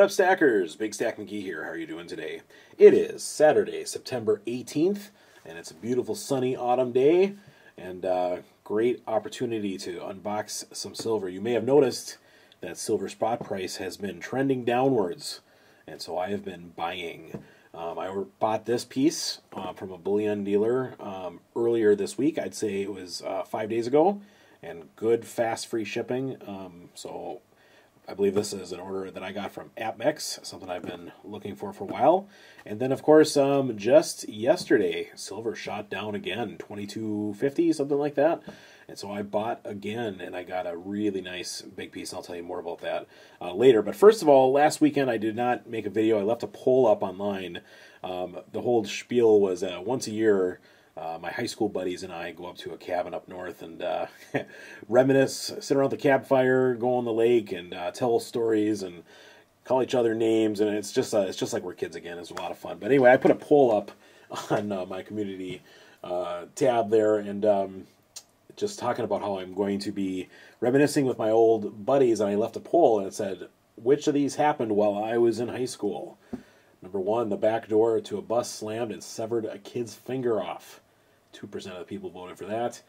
What up, stackers? Big Stack McGee here. How are you doing today? It is Saturday, September 18th, and it's a beautiful sunny autumn day, and uh, great opportunity to unbox some silver. You may have noticed that silver spot price has been trending downwards, and so I have been buying. Um, I bought this piece uh, from a bullion dealer um, earlier this week. I'd say it was uh, five days ago, and good, fast, free shipping. Um, so I believe this is an order that I got from APMEX, something I've been looking for for a while. And then, of course, um, just yesterday, silver shot down again, 2250, something like that. And so I bought again, and I got a really nice big piece. I'll tell you more about that uh, later. But first of all, last weekend I did not make a video. I left a poll up online. Um, the whole spiel was uh, once a year uh, my high school buddies and I go up to a cabin up north and uh, reminisce, sit around the campfire, go on the lake, and uh, tell stories and call each other names. And it's just uh, it's just like we're kids again. It's a lot of fun. But anyway, I put a poll up on uh, my community uh, tab there and. Um, just talking about how I'm going to be reminiscing with my old buddies, and I left a poll and it said, "Which of these happened while I was in high school?" Number one, the back door to a bus slammed and severed a kid's finger off. 2% of the people voted for that.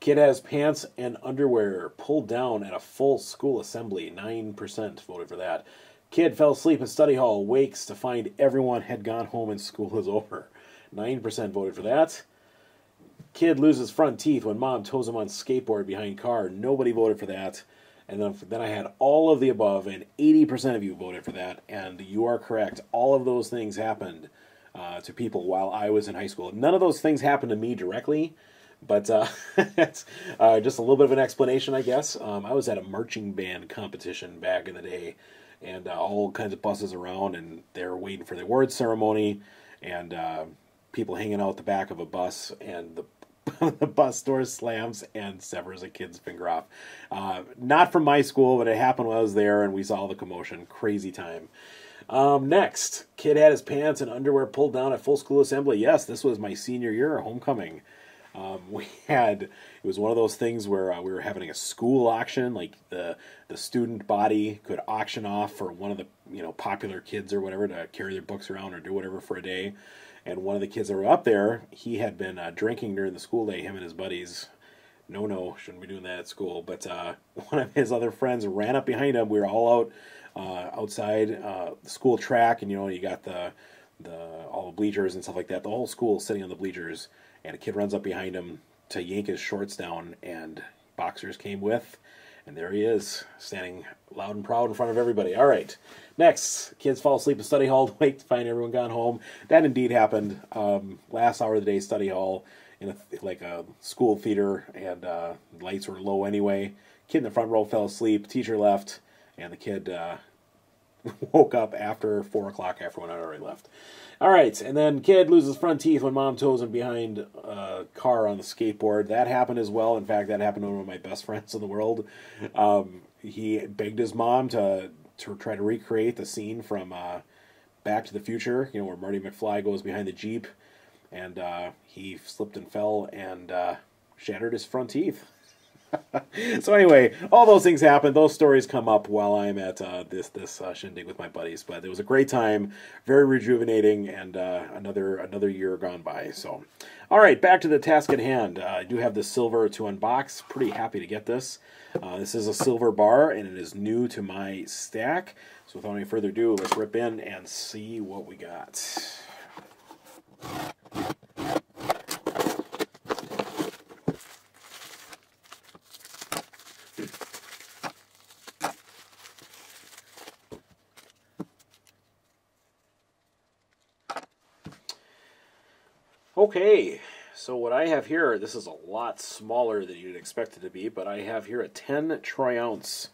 Kid has pants and underwear pulled down at a full school assembly. 9% voted for that. Kid fell asleep in study hall, wakes to find everyone had gone home and school is over. 9% voted for that. Kid loses front teeth when mom tows him on skateboard behind car. Nobody voted for that. And then, then I had all of the above, and 80% of you voted for that. And you are correct. All of those things happened uh, to people while I was in high school. None of those things happened to me directly, but uh, uh, just a little bit of an explanation, I guess. Um, I was at a marching band competition back in the day, and uh, all kinds of buses around, and they're waiting for the award ceremony, and uh, people hanging out the back of a bus, and the the bus door slams and severs a kid's finger off. Uh, not from my school, but it happened when I was there, and we saw the commotion. Crazy time. Um, next, kid had his pants and underwear pulled down at full school assembly. Yes, this was my senior year, homecoming. Um, we had it was one of those things where uh, we were having a school auction, like the the student body could auction off for one of the you know popular kids or whatever to carry their books around or do whatever for a day. And one of the kids that were up there, he had been uh, drinking during the school day. Him and his buddies. No, no, shouldn't be doing that at school. But uh, one of his other friends ran up behind him. We were all out uh, outside uh, the school track, and you know you got the the all the bleachers and stuff like that. The whole school sitting on the bleachers, and a kid runs up behind him to yank his shorts down, and boxers came with, and there he is, standing loud and proud in front of everybody. All right, next, kids fall asleep in study hall, wake to find everyone gone home. That indeed happened. Um, last hour of the day, study hall in a, like a school theater, and uh, lights were low anyway. Kid in the front row fell asleep. Teacher left and the kid uh, woke up after four o'clock after when I already left. All right, and then kid loses front teeth when mom tows him behind a car on the skateboard. That happened as well. In fact, that happened to one of my best friends in the world. Um, he begged his mom to to try to recreate the scene from uh, Back to the Future. You know where Marty McFly goes behind the jeep, and uh, he slipped and fell and uh, shattered his front teeth. so anyway, all those things happen. Those stories come up while I'm at uh, this this uh, shindig with my buddies. But it was a great time, very rejuvenating, and uh, another another year gone by. So, all right, back to the task at hand. Uh, I do have the silver to unbox. Pretty happy to get this. Uh, this is a silver bar, and it is new to my stack. So without any further ado, let's rip in and see what we got. Okay, so what I have here, this is a lot smaller than you'd expect it to be, but I have here a 10 troy ounce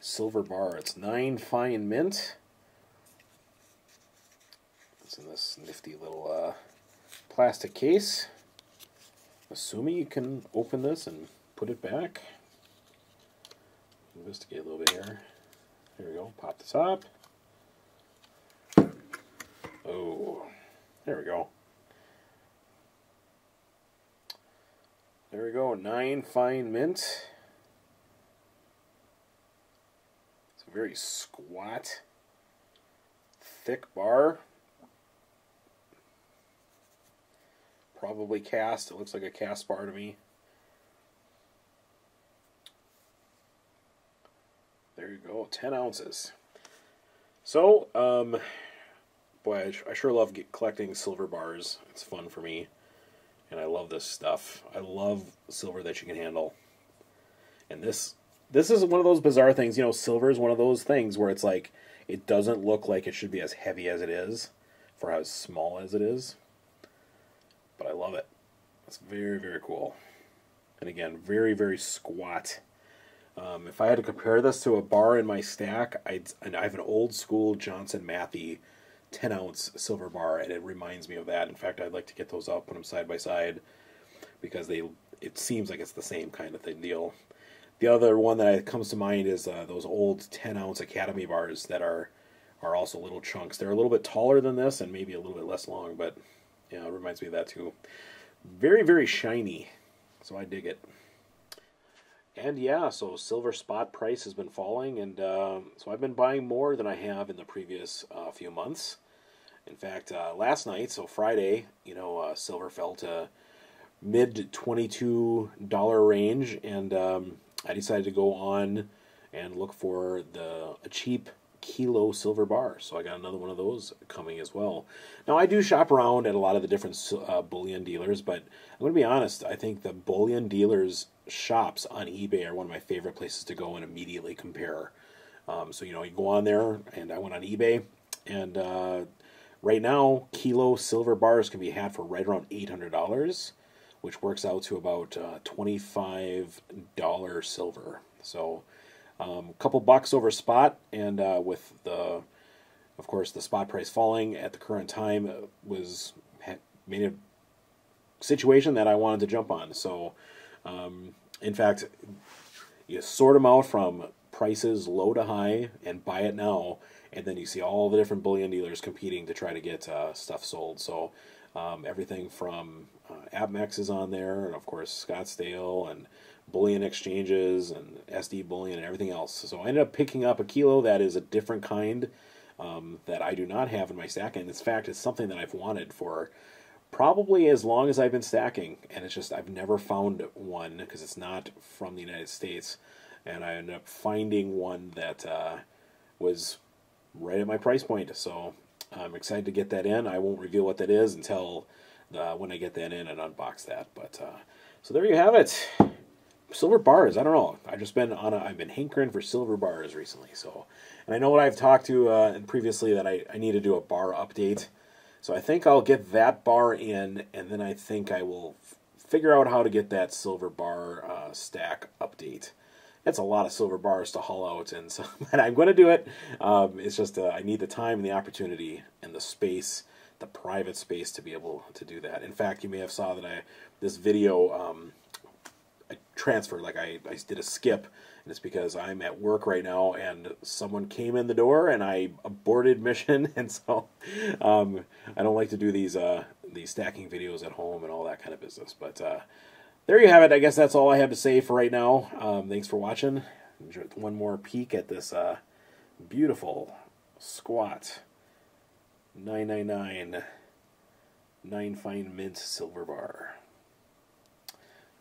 silver bar. It's 9 fine mint. It's in this nifty little uh, plastic case. Assuming you can open this and put it back. Investigate a little bit here. There we go, pop the top. Oh, there we go. There we go, nine fine mint. It's a very squat. thick bar. Probably cast. It looks like a cast bar to me. There you go, 10 ounces. So, um, boy, I, I sure love get, collecting silver bars. It's fun for me, and I love this stuff. I love silver that you can handle. And this, this is one of those bizarre things. You know, silver is one of those things where it's like it doesn't look like it should be as heavy as it is, for how small as it is. But I love it. It's very, very cool. And again, very, very squat. Um, if I had to compare this to a bar in my stack, I'd, I have an old school Johnson Matthey 10 ounce silver bar, and it reminds me of that. In fact, I'd like to get those out, put them side by side, because they it seems like it's the same kind of thing deal. The other one that comes to mind is uh, those old 10 ounce Academy bars that are are also little chunks. They're a little bit taller than this and maybe a little bit less long, but yeah, it reminds me of that too. Very, very shiny, so I dig it. And yeah, so silver spot price has been falling, and uh, so I've been buying more than I have in the previous uh, few months. In fact, uh, last night, so Friday, you know, uh, silver fell to mid twenty-two dollar range, and um, I decided to go on and look for the a cheap kilo silver bar. So I got another one of those coming as well. Now I do shop around at a lot of the different uh, bullion dealers, but I'm going to be honest. I think the bullion dealers shops on eBay are one of my favorite places to go and immediately compare. Um, so you know you go on there, and I went on eBay, and uh, right now kilo silver bars can be had for right around eight hundred dollars which works out to about uh, $25 silver. So um, a couple bucks over spot, and uh, with the, of course, the spot price falling at the current time uh, was made a situation that I wanted to jump on. So, um, in fact, you sort them out from prices low to high and buy it now, and then you see all the different bullion dealers competing to try to get uh, stuff sold. So um, everything from uh, APMEX is on there, and of course Scottsdale and bullion exchanges and SD bullion and everything else. So I ended up picking up a kilo that is a different kind um, that I do not have in my stack, and in fact, it's something that I've wanted for probably as long as I've been stacking, and it's just I've never found one because it's not from the United States, and I ended up finding one that uh, was right at my price point. So I'm excited to get that in. I won't reveal what that is until uh, when I get that in and unbox that. But uh, so there you have it. Silver bars. I don't know. I've just been on. A, I've been hankering for silver bars recently. So, and I know what I've talked to uh, previously that I, I need to do a bar update. So I think I'll get that bar in, and then I think I will figure out how to get that silver bar uh, stack update it's a lot of silver bars to haul out, and so but I'm going to do it. Um, it's just uh, I need the time and the opportunity and the space, the private space to be able to do that. In fact, you may have saw that I this video um, I transferred, like I, I did a skip, and it's because I'm at work right now, and someone came in the door, and I aborted mission, and so um, I don't like to do these uh, these stacking videos at home and all that kind of business, but. Uh, there you have it. I guess that's all I have to say for right now. Um, thanks for watching. One more peek at this uh, beautiful squat 999 nine fine mint silver bar.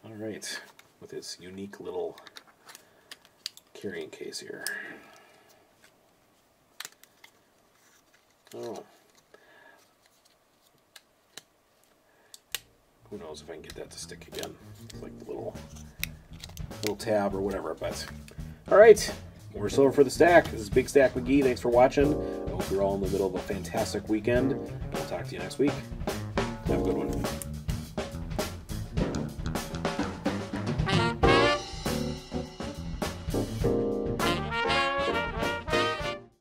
All right, with its unique little carrying case here. Oh. Who knows if I can get that to stick again. Like the little, little tab or whatever, but... Alright, more silver for the stack. This is Big Stack McGee. Thanks for watching. I hope you're all in the middle of a fantastic weekend. I'll talk to you next week. Have a good one.